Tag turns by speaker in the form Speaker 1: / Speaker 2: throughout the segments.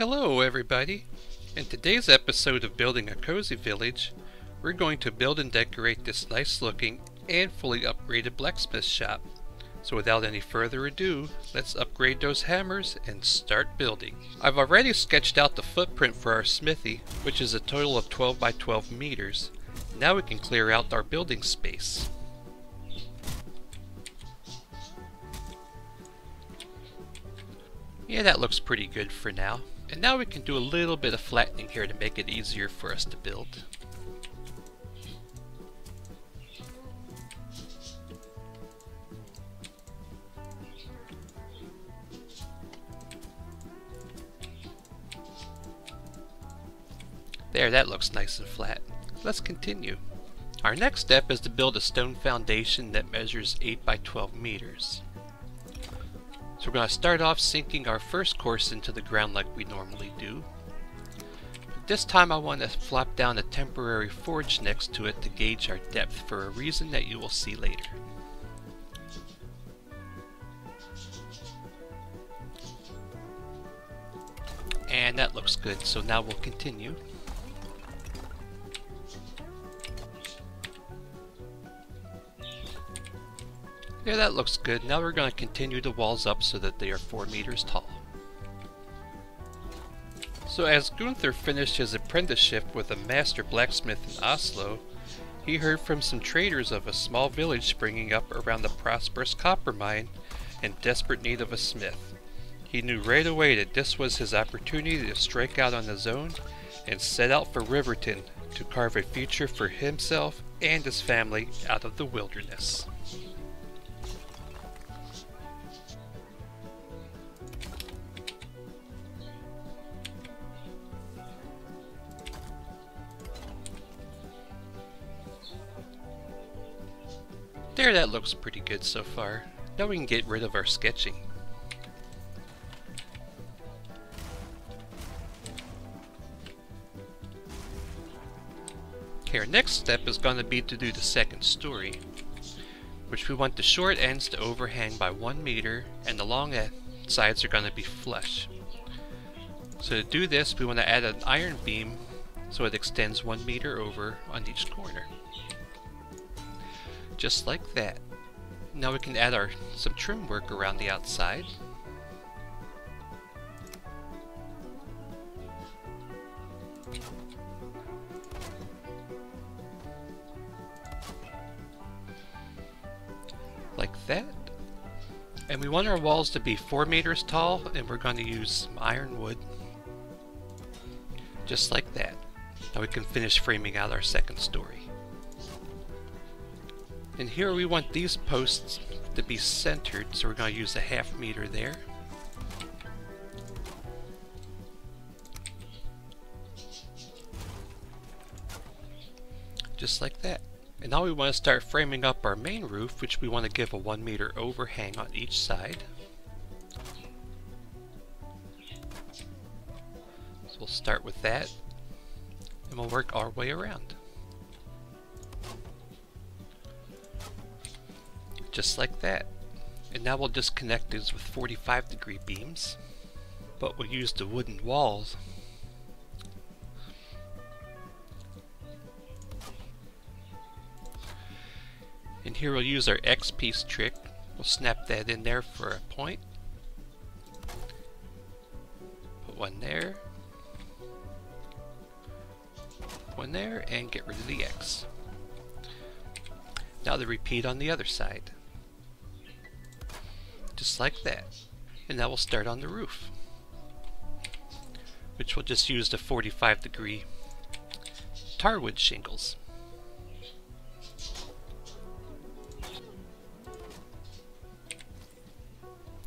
Speaker 1: Hello everybody! In today's episode of Building a Cozy Village, we're going to build and decorate this nice looking and fully upgraded blacksmith shop. So without any further ado, let's upgrade those hammers and start building. I've already sketched out the footprint for our smithy, which is a total of 12 by 12 meters. Now we can clear out our building space. Yeah, that looks pretty good for now. And now we can do a little bit of flattening here to make it easier for us to build. There, that looks nice and flat. Let's continue. Our next step is to build a stone foundation that measures 8 by 12 meters. So we're going to start off sinking our first course into the ground like we normally do. But this time I want to flop down a temporary forge next to it to gauge our depth for a reason that you will see later. And that looks good, so now we'll continue. Yeah, that looks good. Now we're going to continue the walls up so that they are 4 meters tall. So as Gunther finished his apprenticeship with a master blacksmith in Oslo, he heard from some traders of a small village springing up around a prosperous copper mine in desperate need of a smith. He knew right away that this was his opportunity to strike out on his own and set out for Riverton to carve a future for himself and his family out of the wilderness. That looks pretty good so far. Now we can get rid of our sketching. Okay, our next step is going to be to do the second story, which we want the short ends to overhang by one meter and the long sides are going to be flush. So to do this, we want to add an iron beam so it extends one meter over on each corner just like that. Now we can add our some trim work around the outside. Like that. And we want our walls to be 4 meters tall, and we're going to use some ironwood. Just like that. Now we can finish framing out our second story. And here we want these posts to be centered, so we're going to use a half meter there. Just like that. And now we want to start framing up our main roof, which we want to give a one meter overhang on each side. So we'll start with that, and we'll work our way around. Just like that. And now we'll just connect these with 45 degree beams, but we'll use the wooden walls. And here we'll use our X piece trick. We'll snap that in there for a point. Put one there. One there, and get rid of the X. Now the repeat on the other side just like that. And now we'll start on the roof, which we'll just use the 45 degree darkwood shingles.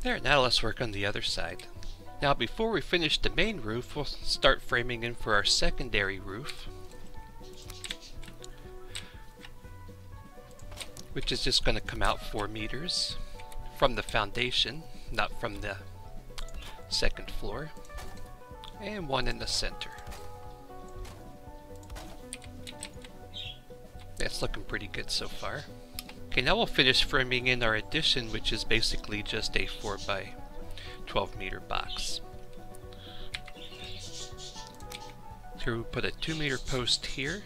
Speaker 1: There, now let's work on the other side. Now before we finish the main roof, we'll start framing in for our secondary roof. Which is just going to come out 4 meters from the foundation, not from the second floor. And one in the center. That's looking pretty good so far. Okay, now we'll finish framing in our addition, which is basically just a 4 by 12 meter box. Here we put a 2 meter post here.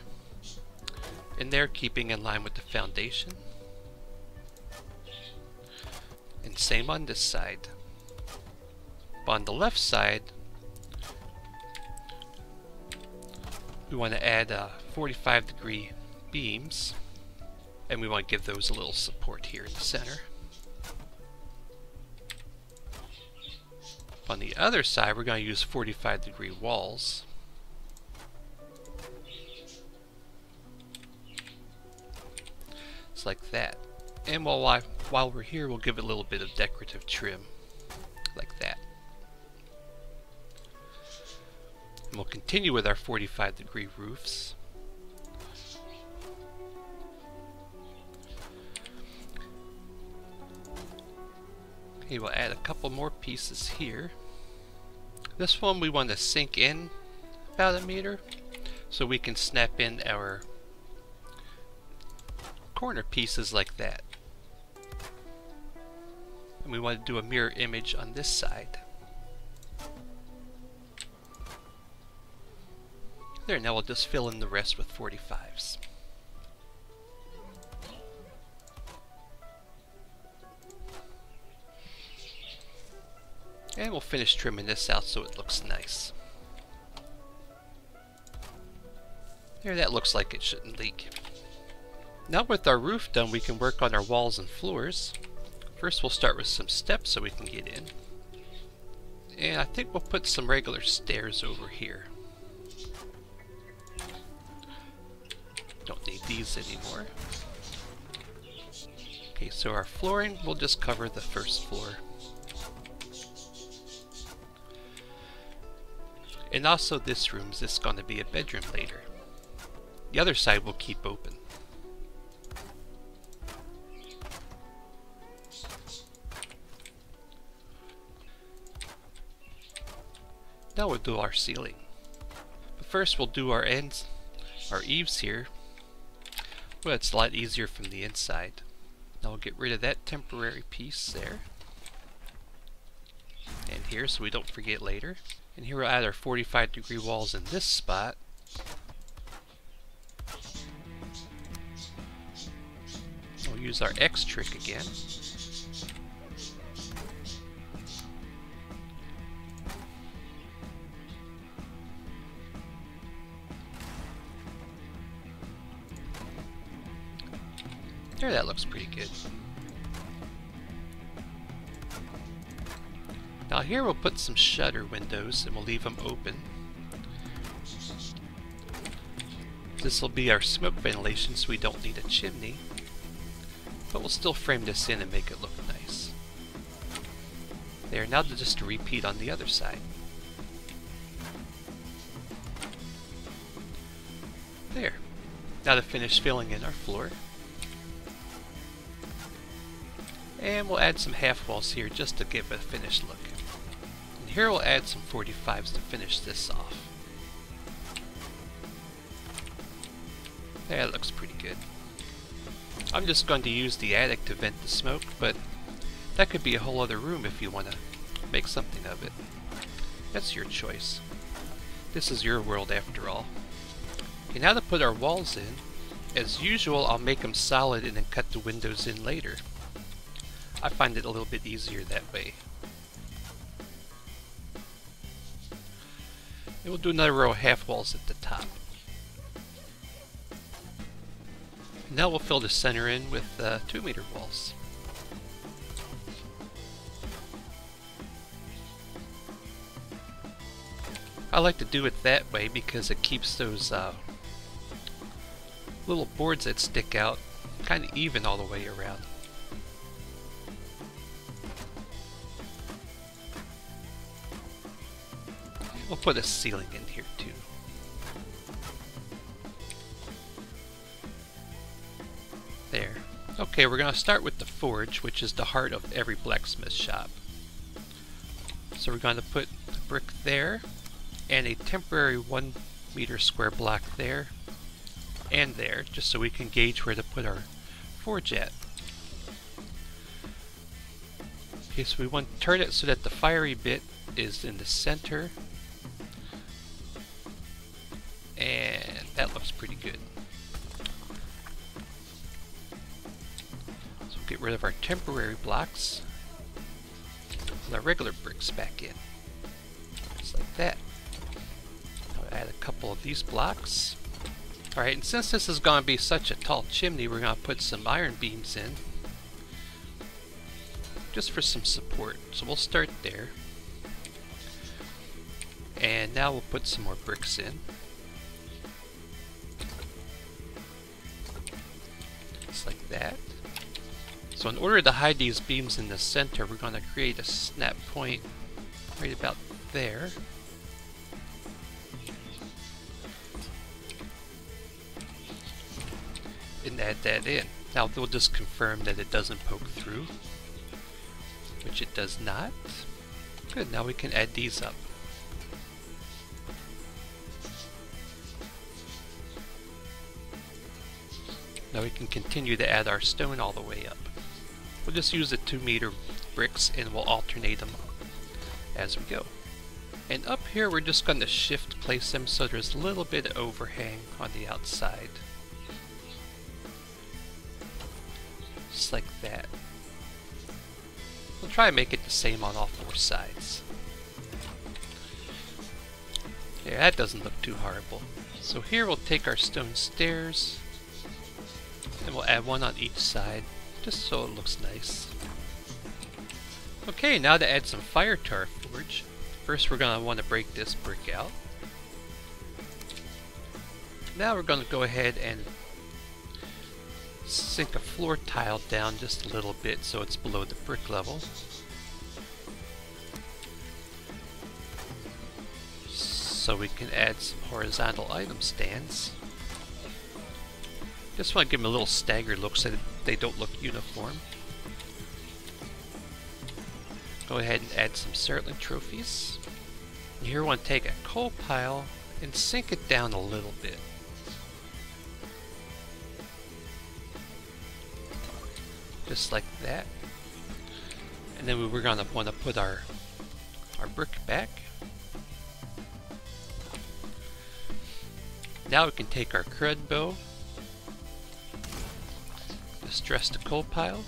Speaker 1: In there, keeping in line with the foundation. Same on this side. On the left side, we want to add uh, 45 degree beams and we want to give those a little support here in the center. On the other side we're going to use 45 degree walls. It's like that. And while, I, while we're here we'll give it a little bit of decorative trim. Like that. And we'll continue with our 45 degree roofs. Okay, we'll add a couple more pieces here. This one we want to sink in about a meter so we can snap in our corner pieces like that. And we want to do a mirror image on this side. There, now we'll just fill in the rest with 45s. And we'll finish trimming this out so it looks nice. There, that looks like it shouldn't leak. Now with our roof done, we can work on our walls and floors. First we'll start with some steps so we can get in. And I think we'll put some regular stairs over here. Don't need these anymore. Okay, so our flooring, we'll just cover the first floor. And also this room is just going to be a bedroom later. The other side will keep open. Now we'll do our ceiling. But first we'll do our ends, our eaves here, well, it's a lot easier from the inside. Now we'll get rid of that temporary piece there. And here so we don't forget later. And here we'll add our 45 degree walls in this spot. We'll use our X trick again. There, that looks pretty good. Now here we'll put some shutter windows and we'll leave them open. This will be our smoke ventilation so we don't need a chimney. But we'll still frame this in and make it look nice. There, now to just repeat on the other side. There. Now to finish filling in our floor. And we'll add some half walls here just to give a finished look. And here we'll add some 45s to finish this off. That looks pretty good. I'm just going to use the attic to vent the smoke, but that could be a whole other room if you want to make something of it. That's your choice. This is your world after all. Okay, now to put our walls in, as usual I'll make them solid and then cut the windows in later. I find it a little bit easier that way. And we'll do another row of half walls at the top. Now we'll fill the center in with uh, 2 meter walls. I like to do it that way because it keeps those uh, little boards that stick out kind of even all the way around. We'll put a ceiling in here too. There. Okay, we're going to start with the forge, which is the heart of every blacksmith shop. So we're going to put a brick there, and a temporary one meter square block there, and there, just so we can gauge where to put our forge at. Okay, so we want to turn it so that the fiery bit is in the center that looks pretty good. So we'll get rid of our temporary blocks. Put our regular bricks back in. Just like that. Now add a couple of these blocks. Alright, and since this is going to be such a tall chimney, we're going to put some iron beams in. Just for some support. So we'll start there. And now we'll put some more bricks in. That. So in order to hide these beams in the center, we're going to create a snap point right about there. and add that in. Now we'll just confirm that it doesn't poke through, which it does not. Good, now we can add these up. Now we can continue to add our stone all the way up. We'll just use the 2 meter bricks and we'll alternate them as we go. And up here we're just going to shift place them so there's a little bit of overhang on the outside. just like that. We'll try and make it the same on all four sides. Yeah, that doesn't look too horrible. So here we'll take our stone stairs, and we'll add one on each side, just so it looks nice. Okay, now to add some fire to our forge. First we're going to want to break this brick out. Now we're going to go ahead and sink a floor tile down just a little bit so it's below the brick level. So we can add some horizontal item stands. Just want to give them a little staggered look so that they don't look uniform. Go ahead and add some Surtling trophies. And here we want to take a coal pile and sink it down a little bit. just like that. And then we're gonna want to put our our brick back. Now we can take our crude bow, distress the coal pile.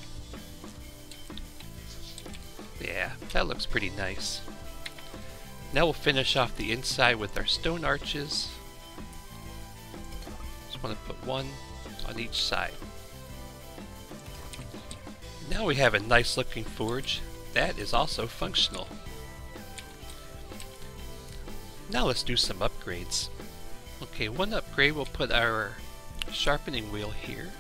Speaker 1: Yeah, that looks pretty nice. Now we'll finish off the inside with our stone arches. Just want to put one on each side. Now we have a nice looking forge that is also functional. Now let's do some upgrades. Okay, one upgrade, we'll put our sharpening wheel here.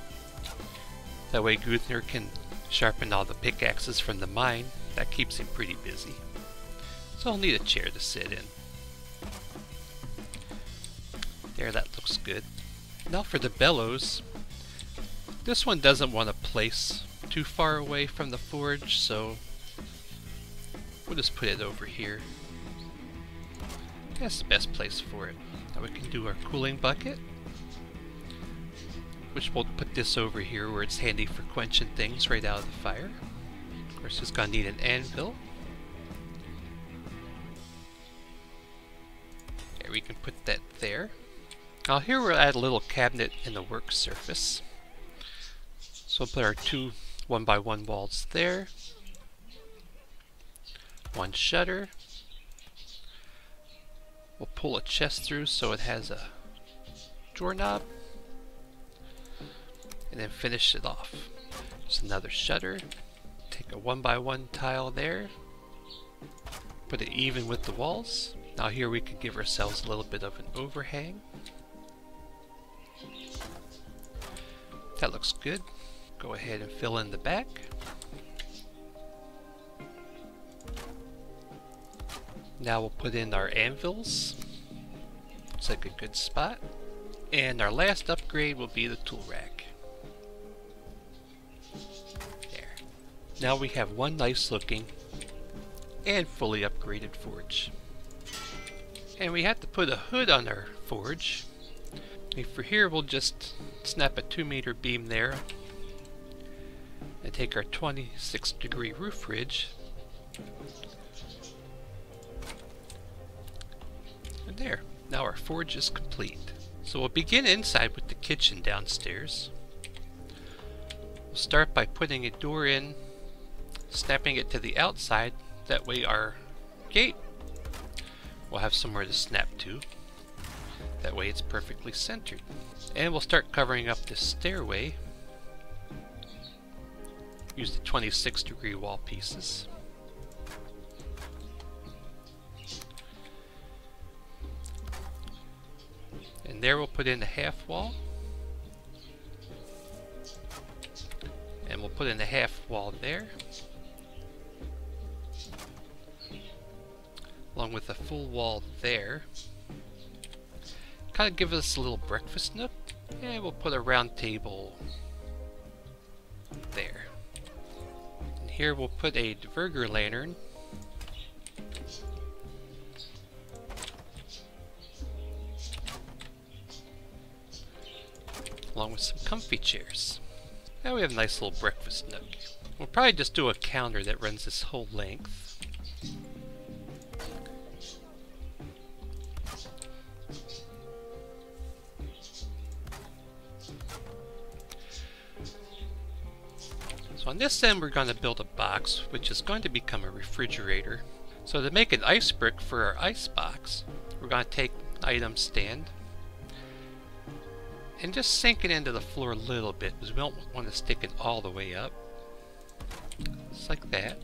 Speaker 1: That way Gunther can sharpen all the pickaxes from the mine. That keeps him pretty busy. So I'll need a chair to sit in. There, that looks good. Now for the bellows. This one doesn't want to place too far away from the forge, so we'll just put it over here. That's the best place for it. Now we can do our cooling bucket, which we'll put this over here where it's handy for quenching things right out of the fire. Of course, it's to need an anvil. There, we can put that there. Now here we'll add a little cabinet in the work surface. So we'll put our two one by one walls there. One shutter. We'll pull a chest through so it has a doorknob. And then finish it off. Just another shutter. Take a one by one tile there. Put it even with the walls. Now here we can give ourselves a little bit of an overhang. That looks good go ahead and fill in the back. Now we'll put in our anvils. Looks like a good spot. And our last upgrade will be the tool rack. Now we have one nice looking and fully upgraded forge. And we have to put a hood on our forge. And for here we'll just snap a 2 meter beam there and take our 26 degree roof ridge and there now our forge is complete So we'll begin inside with the kitchen downstairs. We'll start by putting a door in, snapping it to the outside, that way our gate will have somewhere to snap to. That way it's perfectly centered. And we'll start covering up this stairway. Use the 26 degree wall pieces. And there we'll put in a half wall. And we'll put in a half wall there. Along with a full wall there. Kind of give us a little breakfast nook. And we'll put a round table there. And here we'll put a Dvergr lantern along with some comfy chairs. Now we have a nice little breakfast nook. We'll probably just do a counter that runs this whole length. On this end we're going to build a box which is going to become a refrigerator. So to make an ice brick for our ice box, we're going to take item stand and just sink it into the floor a little bit because we don't want to stick it all the way up. Just like that.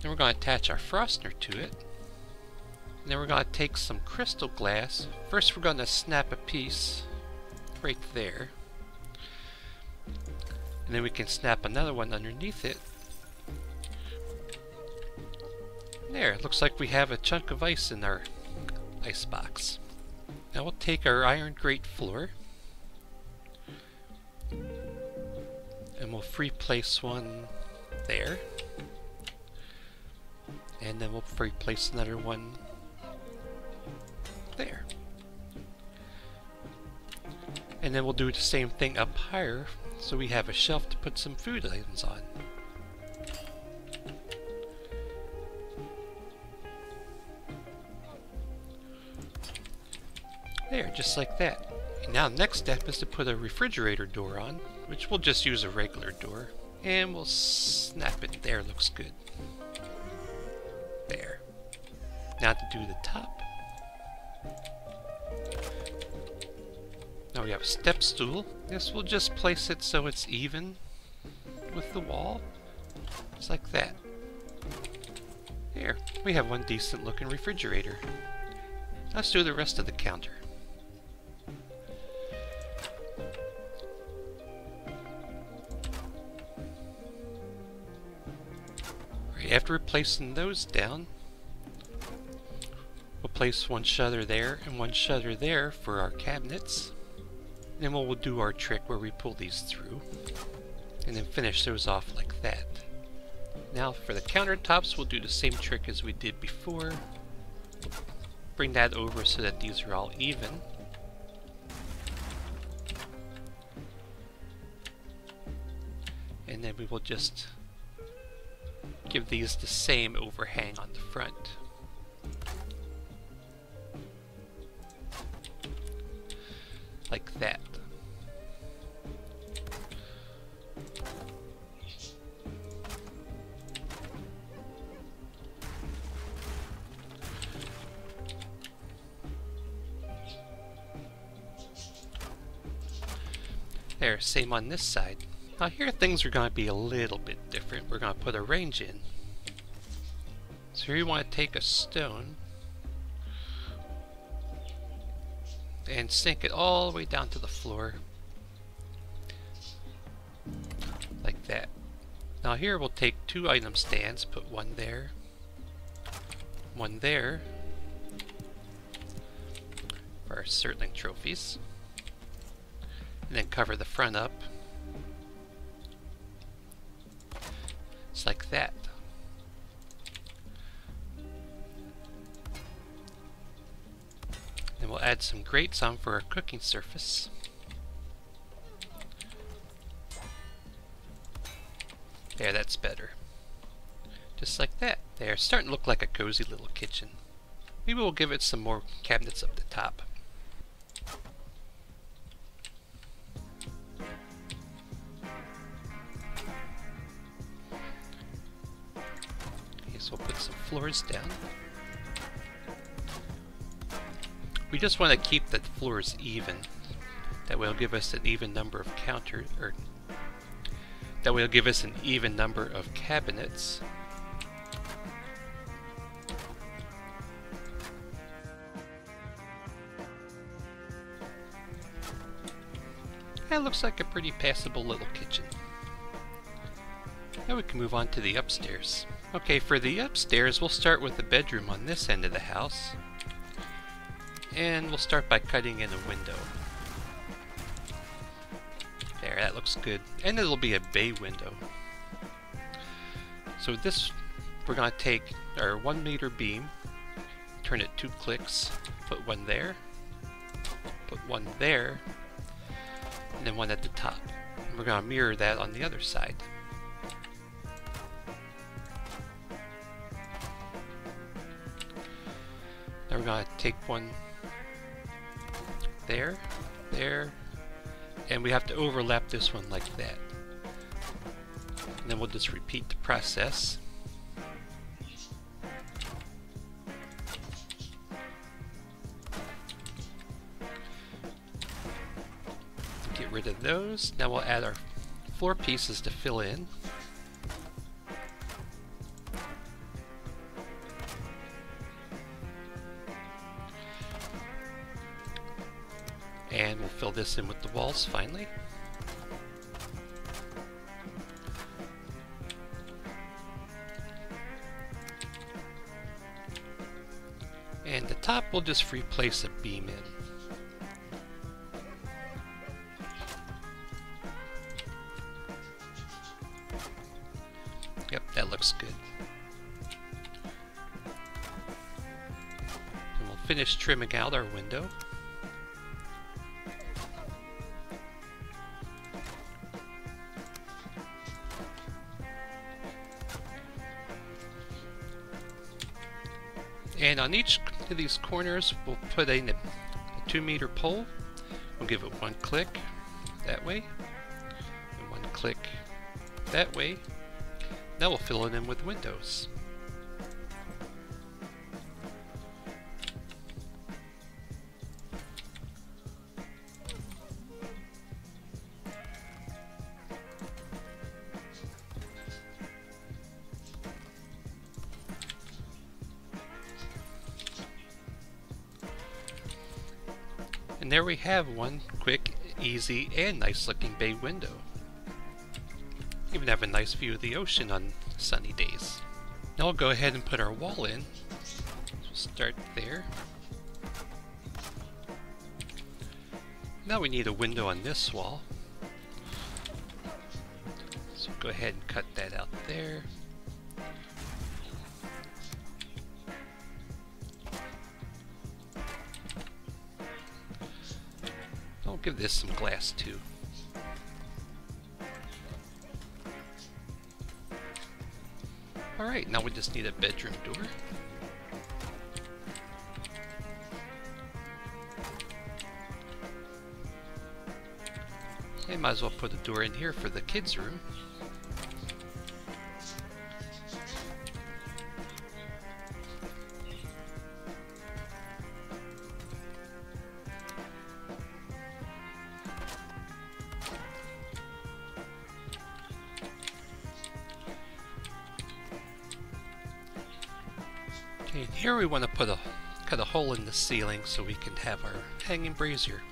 Speaker 1: Then we're going to attach our Frostner to it. And then we're going to take some crystal glass. First we're going to snap a piece right there. And then we can snap another one underneath it. There, looks like we have a chunk of ice in our ice box. Now we'll take our iron grate floor and we'll free place one there and then we'll free place another one there and then we'll do the same thing up higher so we have a shelf to put some food items on. There, just like that. And now next step is to put a refrigerator door on, which we'll just use a regular door. And we'll snap it there, looks good. There. Now to do the top. Now we have a step stool. This will just place it so it's even with the wall. Just like that. Here, we have one decent looking refrigerator. Let's do the rest of the counter. after replacing those down, we'll place one shutter there and one shutter there for our cabinets. Then we'll do our trick where we pull these through and then finish those off like that. Now for the countertops, we'll do the same trick as we did before. Bring that over so that these are all even. And then we will just give these the same overhang on the front. Same on this side. Now here things are going to be a little bit different. We're going to put a range in. So here you want to take a stone and sink it all the way down to the floor like that. Now here we'll take two item stands, put one there, one there for our Surtling trophies, and then cover the front up Just like that. Then we'll add some grates on for our cooking surface. There, that's better. Just like that. There, starting to look like a cozy little kitchen. Maybe we'll give it some more cabinets up the top. Floors down. We just want to keep the floors even. That will give us an even number of counter or that will give us an even number of cabinets. That looks like a pretty passable little kitchen. Now we can move on to the upstairs. Okay, for the upstairs, we'll start with the bedroom on this end of the house. And we'll start by cutting in a window. There, that looks good. And it'll be a bay window. So this, we're going to take our one meter beam, turn it two clicks, put one there, put one there, and then one at the top. And we're going to mirror that on the other side. Going to take one there, there, and we have to overlap this one like that. And then we'll just repeat the process. Get rid of those. Now we'll add our floor pieces to fill in. This in with the walls finally. And the top we'll just replace a beam in. Yep, that looks good. And we'll finish trimming out our window. And on each of these corners, we'll put in a, a two meter pole. We'll give it one click that way, and one click that way. Now we'll fill it in with windows. Have one quick, easy, and nice looking bay window. Even have a nice view of the ocean on sunny days. Now we'll go ahead and put our wall in. Start there. Now we need a window on this wall. So go ahead and cut that out there. I'll give this some glass too. Alright, now we just need a bedroom door. I might as well put a door in here for the kids' room. We want to put a cut a hole in the ceiling so we can have our hanging brazier.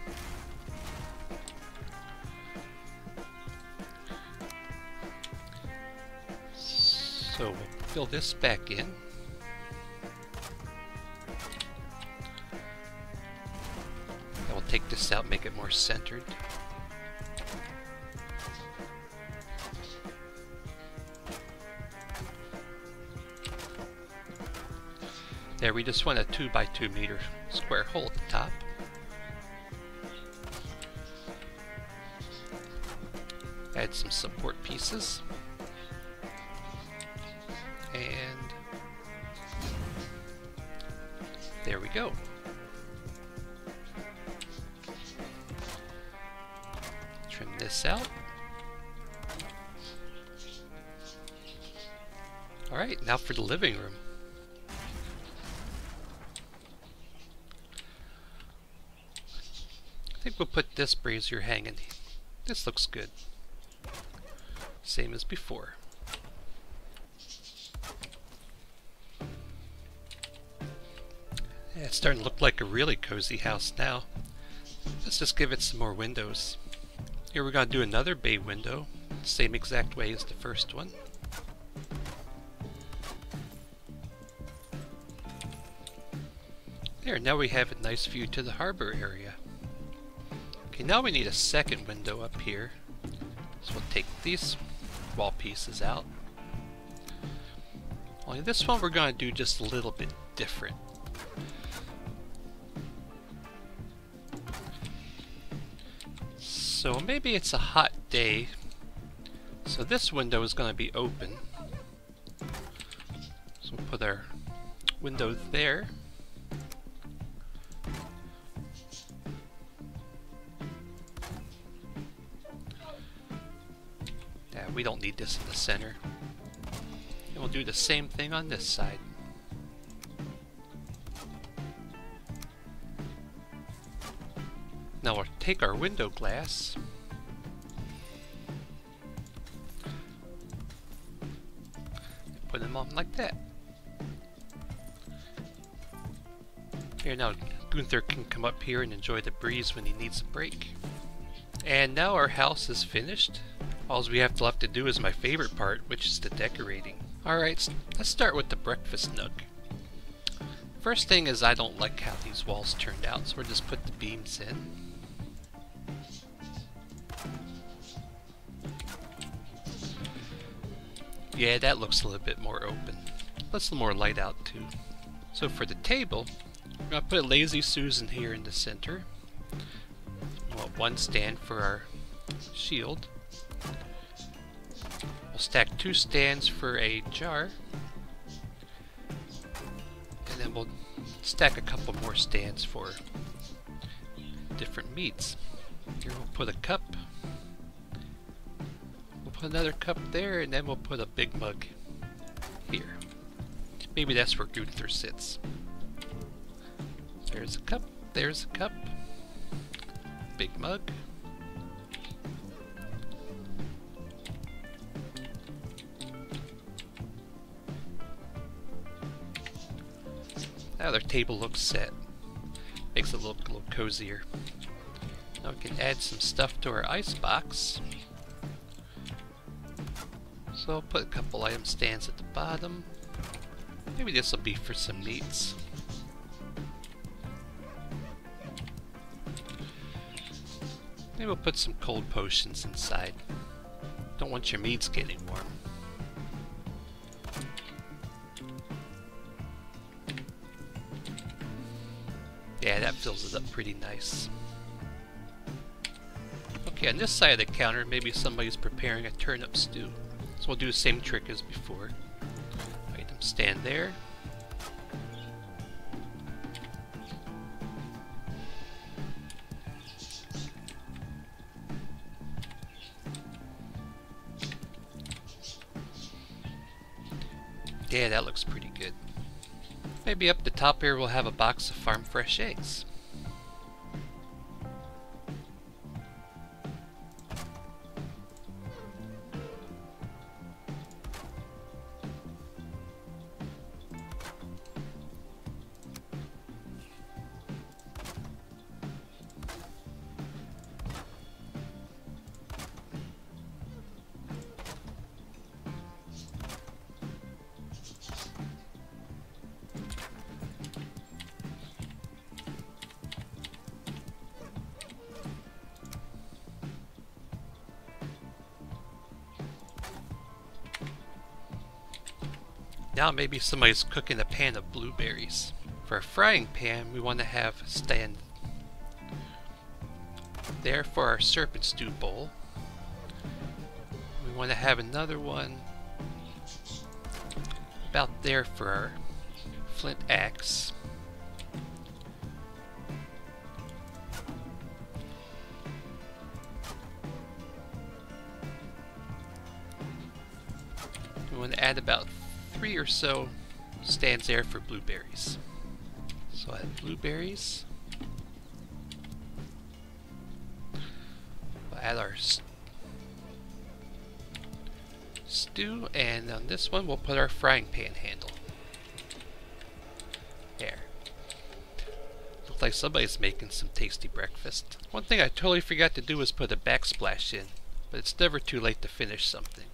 Speaker 1: So we'll fill this back in. We'll take this out, make it more centered. There, we just want a 2 by 2 meter square hole at the top. Add some support pieces. And there we go. Trim this out. Alright, now for the living room. I think we'll put this brazier hanging. This looks good. Same as before. Yeah, it's starting to look like a really cozy house now. Let's just give it some more windows. Here we're going to do another bay window, same exact way as the first one. There, now we have a nice view to the harbor area. Okay, now we need a second window up here. So we'll take these wall pieces out. Only this one we're going to do just a little bit different. So maybe it's a hot day, so this window is going to be open. So we'll put our window there. We don't need this in the center. And we'll do the same thing on this side. Now we'll take our window glass and put them on like that. Here now Gunther can come up here and enjoy the breeze when he needs a break. And now our house is finished. All we have left to do is my favorite part, which is the decorating. Alright, let's start with the breakfast nook. First thing is I don't like how these walls turned out, so we'll just put the beams in. Yeah, that looks a little bit more open. Let's more light out too. So for the table, I'm going to put a Lazy Susan here in the center. We'll one stand for our shield. We'll stack two stands for a jar. And then we'll stack a couple more stands for different meats. Here we'll put a cup We'll put another cup there, and then we'll put a big mug here. Maybe that's where Gunther sits. There's a cup, there's a cup, big mug. Table looks set. Makes it look a little cozier. Now we can add some stuff to our ice box. So I'll put a couple item stands at the bottom. Maybe this will be for some meats. Maybe we'll put some cold potions inside. Don't want your meats getting warm. Yeah, that fills it up pretty nice. Okay, on this side of the counter, maybe somebody's preparing a turnip stew. So we'll do the same trick as before. Item stand there. Yeah, that looks pretty. Maybe up the top here we'll have a box of farm fresh eggs. Now maybe somebody's cooking a pan of blueberries. For a frying pan, we want to have stand there for our serpent stew bowl. We want to have another one about there for our flint axe. Or so stands there for blueberries. So I have blueberries. We'll add our stew, and on this one we'll put our frying pan handle. There. Looks like somebody's making some tasty breakfast. One thing I totally forgot to do was put a backsplash in, but it's never too late to finish something.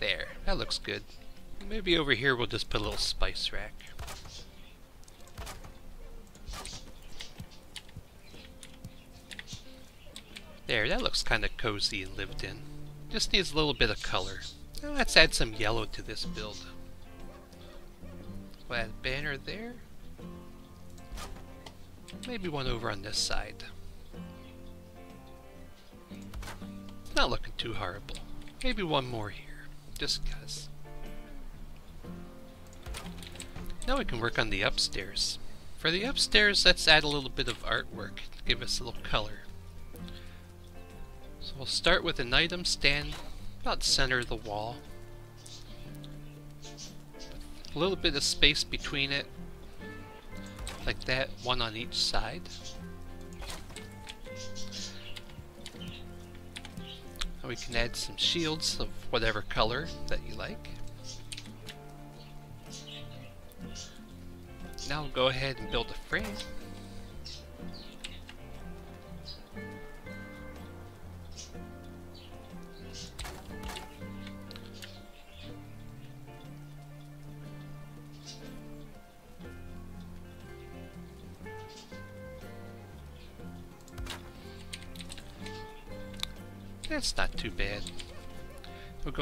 Speaker 1: There, that looks good. Maybe over here we'll just put a little spice rack. There, that looks kind of cozy and lived in. Just needs a little bit of color. Now let's add some yellow to this build. We'll add a banner there. Maybe one over on this side. Not looking too horrible. Maybe one more here, just cuz. Now we can work on the upstairs. For the upstairs, let's add a little bit of artwork to give us a little color. So we'll start with an item stand about center of the wall. A little bit of space between it, like that, one on each side. We can add some shields of whatever color that you like. Now we'll go ahead and build a frame.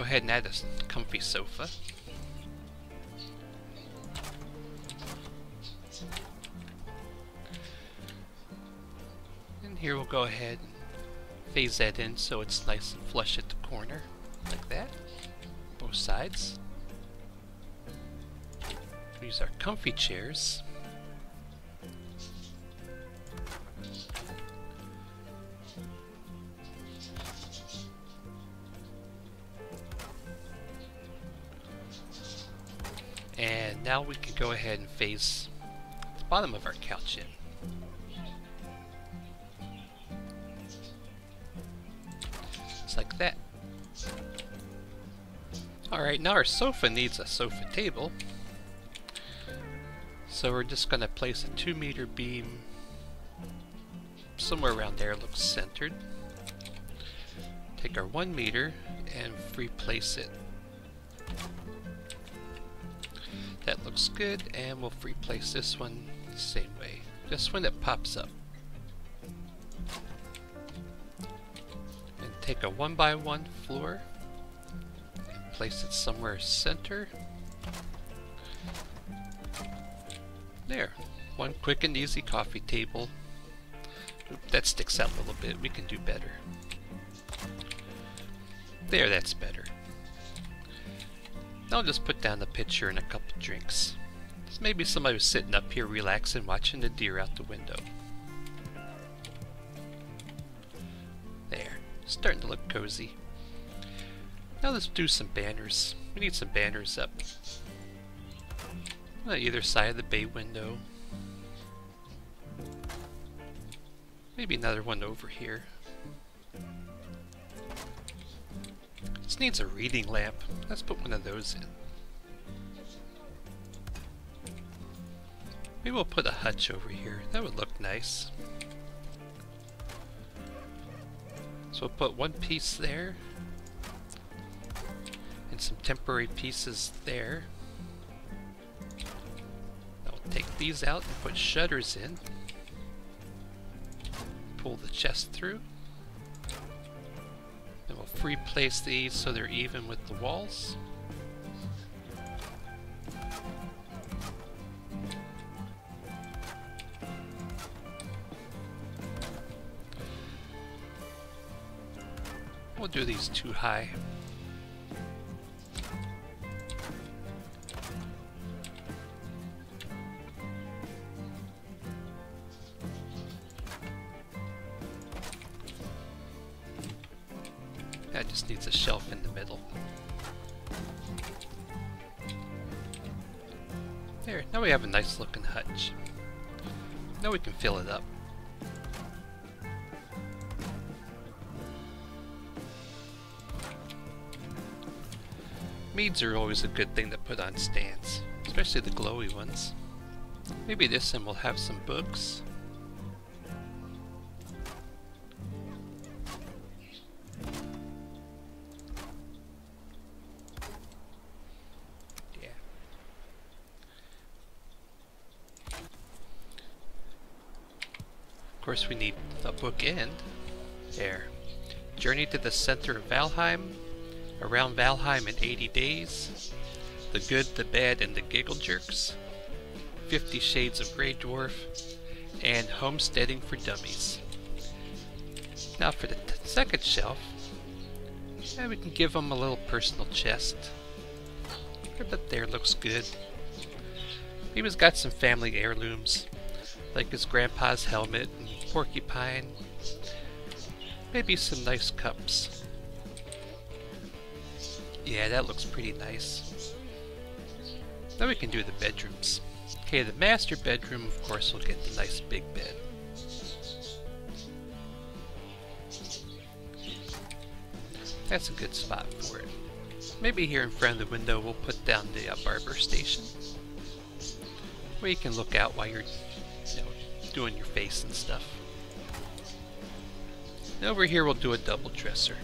Speaker 1: Ahead and add a comfy sofa. And here we'll go ahead and phase that in so it's nice and flush at the corner, like that. Both sides. Use our comfy chairs. Now we can go ahead and phase the bottom of our couch in. Just like that. Alright, now our sofa needs a sofa table. So we're just going to place a 2 meter beam somewhere around there looks centered. Take our 1 meter and replace it looks good, and we'll replace this one the same way. Just when it pops up. And take a one by one floor, and place it somewhere center. There, one quick and easy coffee table. Oop, that sticks out a little bit, we can do better. There, that's better. I'll just put down the pitcher and a couple drinks. So maybe somebody was sitting up here relaxing watching the deer out the window. There, starting to look cozy. Now let's do some banners. We need some banners up. On either side of the bay window. Maybe another one over here. This needs a reading lamp. Let's put one of those in. Maybe we'll put a hutch over here. That would look nice. So we'll put one piece there. And some temporary pieces there. I'll take these out and put shutters in. Pull the chest through. Then we'll free place these so they're even with the walls. We'll do these too high. Now we can fill it up. Meads are always a good thing to put on stands, especially the glowy ones. Maybe this one will have some books. Course we need a bookend. There. Journey to the center of Valheim, Around Valheim in 80 Days, The Good, the Bad, and the Giggle Jerks, Fifty Shades of Grey Dwarf, and Homesteading for Dummies. Now for the second shelf, yeah, we can give them a little personal chest. That there looks good. He has got some family heirlooms, like his grandpa's helmet porcupine. Maybe some nice cups. Yeah, that looks pretty nice. Now we can do the bedrooms. Okay, the master bedroom, of course, will get the nice big bed. That's a good spot for it. Maybe here in front of the window we'll put down the uh, barber station. Where you can look out while you're you know, doing your face and stuff. And over here we'll do a double dresser.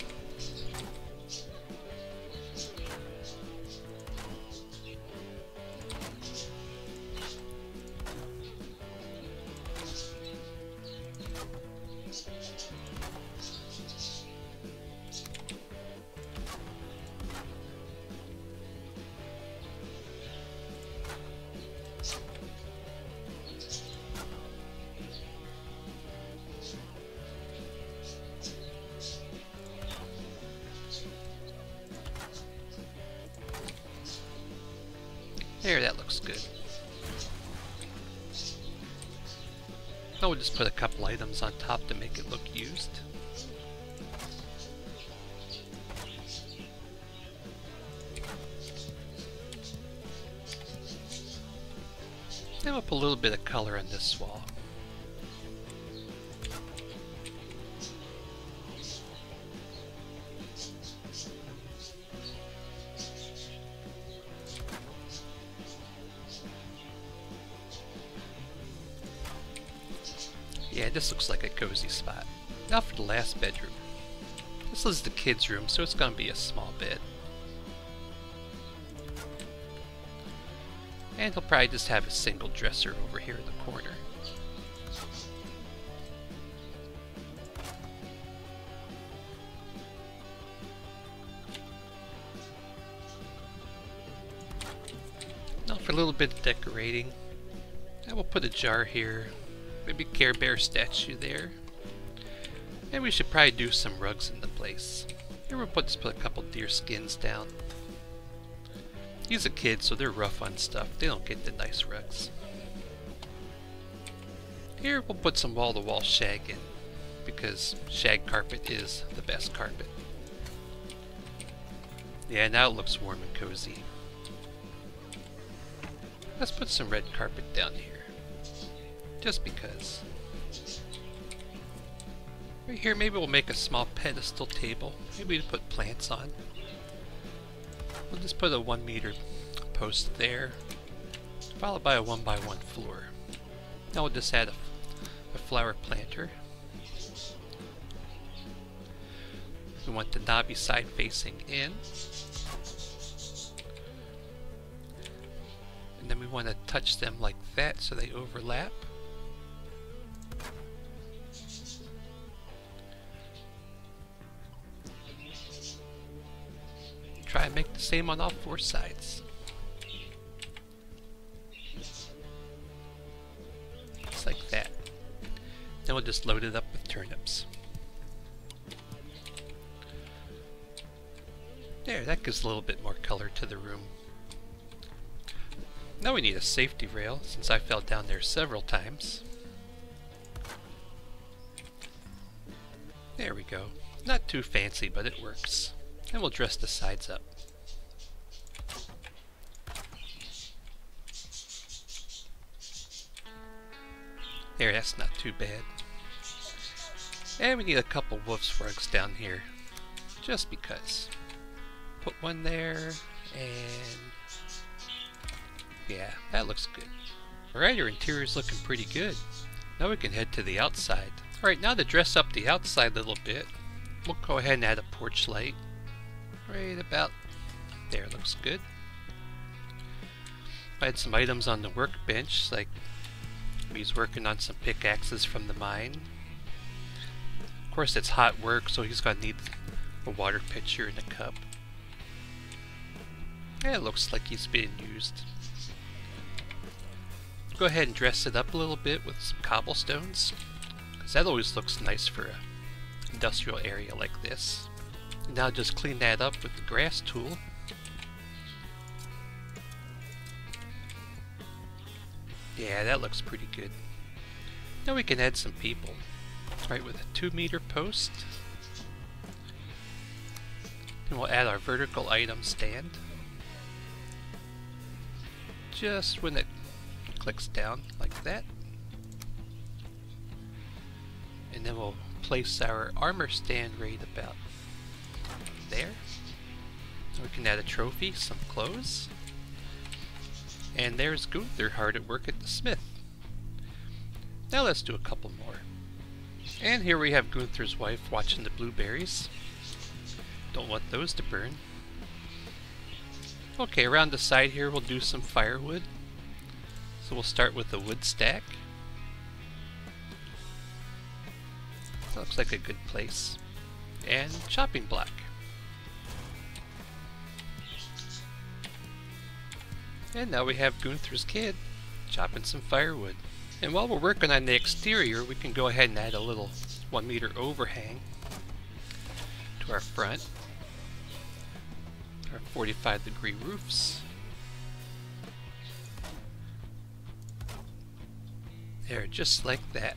Speaker 1: There, that looks good. Now we'll just put a couple items on top to make it look used. Now put a little bit of color on this wall. Last bedroom. This is the kids' room, so it's gonna be a small bed. And he'll probably just have a single dresser over here in the corner. Now for a little bit of decorating, I will put a jar here, maybe Care Bear statue there. And we should probably do some rugs in the place. Here we'll put, just put a couple deer skins down. He's a kid, so they're rough on stuff. They don't get the nice rugs. Here we'll put some wall-to-wall -wall shag in, because shag carpet is the best carpet. Yeah, now it looks warm and cozy. Let's put some red carpet down here. Just because. Here, maybe we'll make a small pedestal table. Maybe to put plants on. We'll just put a one meter post there, followed by a one by one floor. Now we'll just add a, a flower planter. We want the knobby side facing in. And then we want to touch them like that so they overlap. Same on all four sides. Just like that. Then we'll just load it up with turnips. There, that gives a little bit more color to the room. Now we need a safety rail, since I fell down there several times. There we go. Not too fancy, but it works. And we'll dress the sides up. There, that's not too bad. And we need a couple wolf's rugs down here. Just because. Put one there, and... Yeah, that looks good. Alright, our interior's looking pretty good. Now we can head to the outside. Alright, now to dress up the outside a little bit, we'll go ahead and add a porch light. Right about there, looks good. I had some items on the workbench, like he's working on some pickaxes from the mine. Of course, it's hot work, so he's to need a water pitcher and a cup. Yeah, it looks like he's being used. Go ahead and dress it up a little bit with some cobblestones, because that always looks nice for an industrial area like this. Now just clean that up with the grass tool. Yeah, that looks pretty good. Now we can add some people. Right, with a 2 meter post. And we'll add our vertical item stand. Just when it clicks down, like that. And then we'll place our armor stand right about there. We can add a trophy, some clothes. And there's Gunther hard at work at the smith. Now let's do a couple more. And here we have Gunther's wife watching the blueberries. Don't want those to burn. Okay, around the side here we'll do some firewood. So we'll start with the wood stack. That looks like a good place. And chopping block. And now we have Gunther's kid chopping some firewood. And while we're working on the exterior, we can go ahead and add a little one meter overhang to our front. Our 45 degree roofs. There, just like that.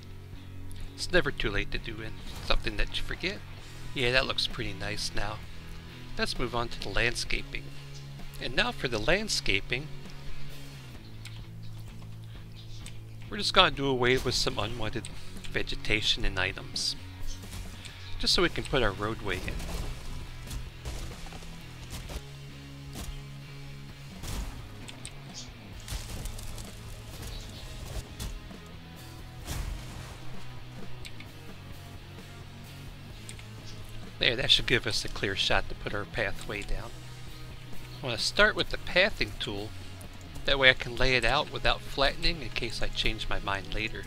Speaker 1: It's never too late to do in something that you forget. Yeah, that looks pretty nice now. Let's move on to the landscaping. And now for the landscaping, We're just going to do away with some unwanted vegetation and items. Just so we can put our roadway in. There, that should give us a clear shot to put our pathway down. I want to start with the pathing tool that way I can lay it out without flattening in case I change my mind later.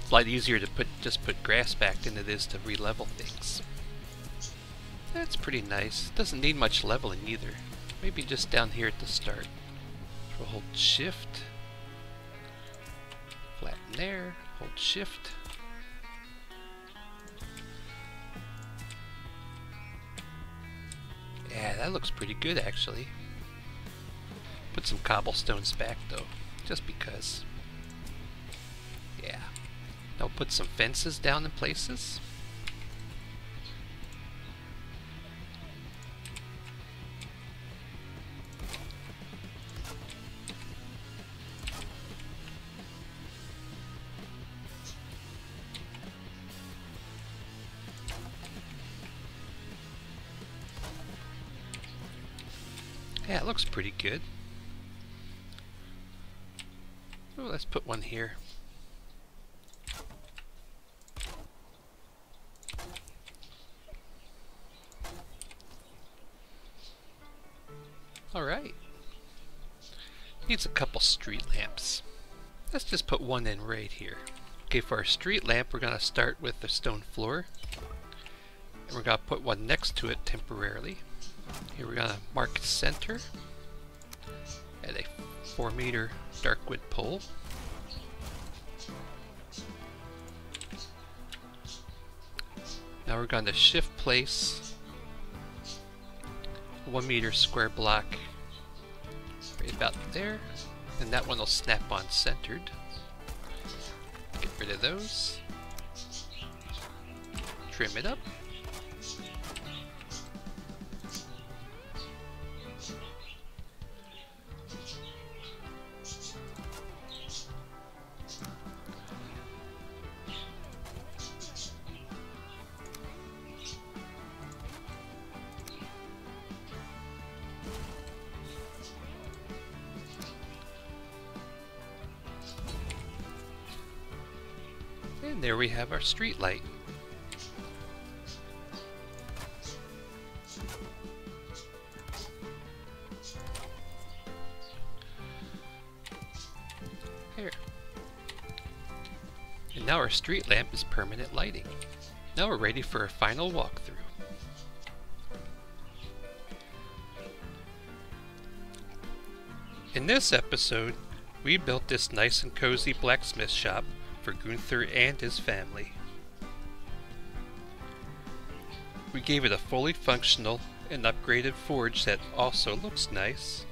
Speaker 1: It's a lot easier to put just put grass back than it is to re-level things. That's pretty nice. Doesn't need much leveling either. Maybe just down here at the start. We'll hold shift. Flatten there. Hold shift. Yeah, that looks pretty good actually. Put some cobblestones back though, just because. Yeah. I'll put some fences down in places. Yeah, it looks pretty good. Oh, let's put one here. Alright. Needs a couple street lamps. Let's just put one in right here. Okay, for our street lamp, we're going to start with the stone floor. And we're going to put one next to it temporarily. Here we're going to mark center at a 4 meter darkwood pole. Now we're going to shift place one meter square block right about there and that one will snap on centered. Get rid of those. Trim it up. Our street light. Here. And now our street lamp is permanent lighting. Now we're ready for a final walkthrough. In this episode, we built this nice and cozy blacksmith shop for Gunther and his family. We gave it a fully functional and upgraded forge that also looks nice.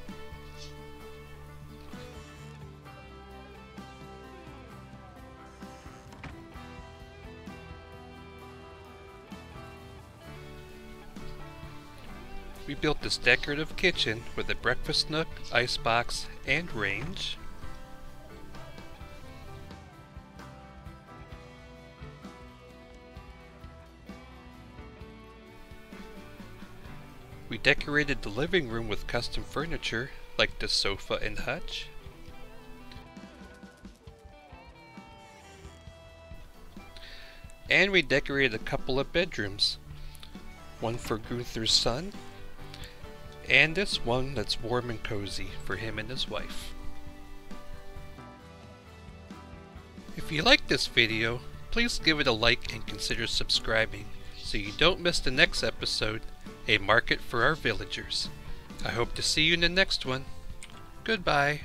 Speaker 1: We built this decorative kitchen with a breakfast nook, icebox, and range. We decorated the living room with custom furniture, like the sofa and hutch. And we decorated a couple of bedrooms. One for Gunther's son, and this one that's warm and cozy for him and his wife. If you like this video, please give it a like and consider subscribing so you don't miss the next episode, A Market for Our Villagers. I hope to see you in the next one. Goodbye.